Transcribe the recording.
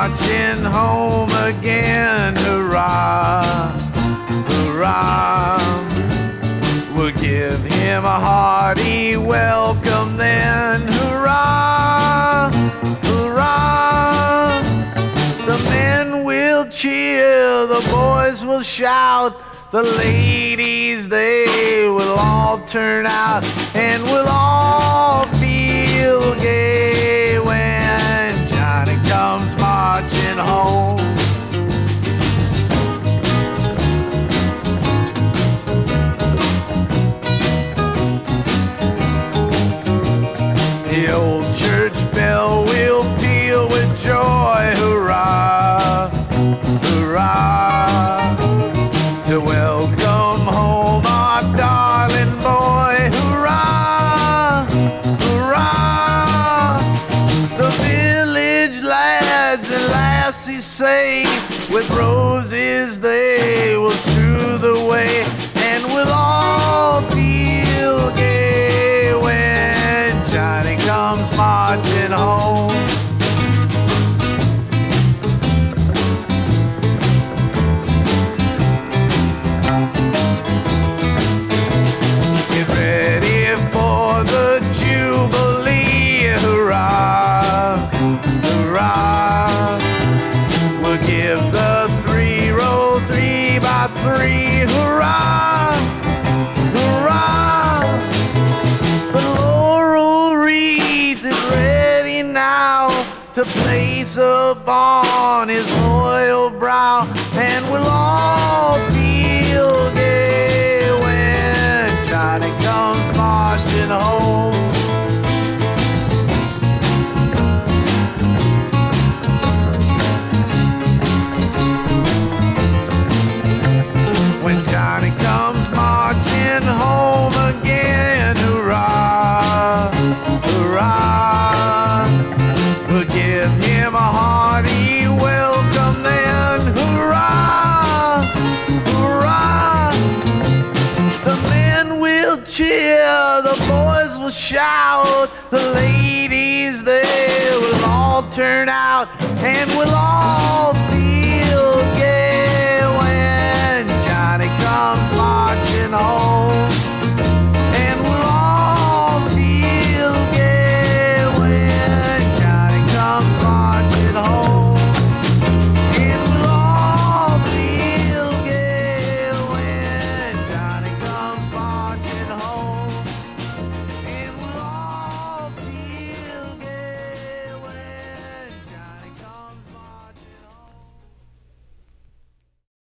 marching home again. Hurrah, hurrah. We'll give him a hearty welcome then. Hurrah, hurrah. The men will cheer, the boys will shout. The ladies, they will all turn out and we'll all say, with roses to place upon his royal brow, and we'll all We'll give him a hearty welcome then, hurrah, hurrah. The men will cheer, the boys will shout, the ladies they will all turn out, and we'll all